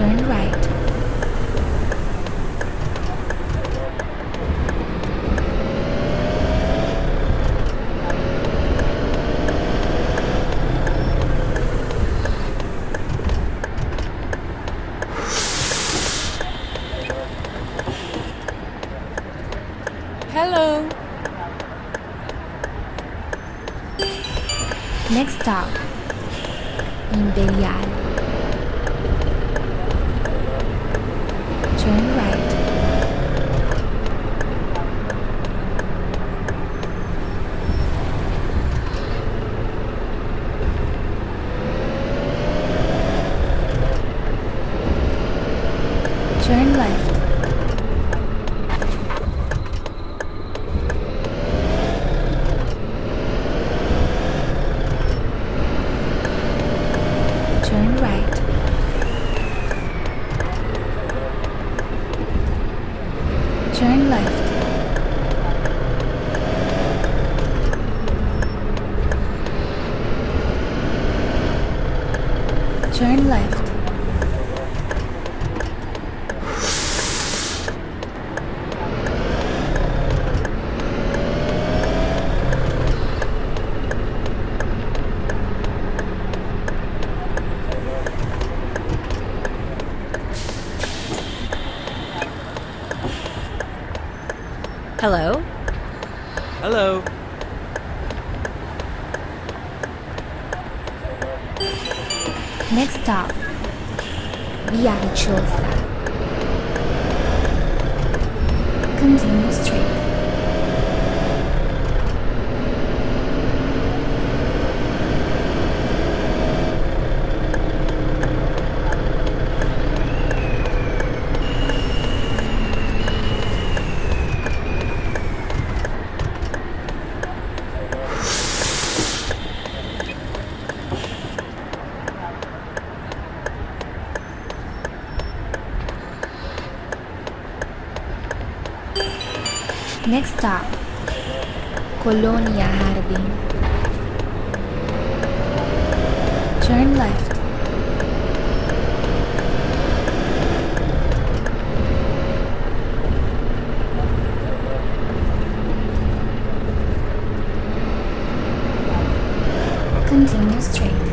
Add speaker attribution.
Speaker 1: turn right. Hello.
Speaker 2: Next stop in Belial. Turn left. Turn right. Turn left. Turn left.
Speaker 1: Hello.
Speaker 3: Hello.
Speaker 2: Next stop, Via Viciosa. Continue straight. Next stop, Colonia Harbin. Turn left. Continue straight.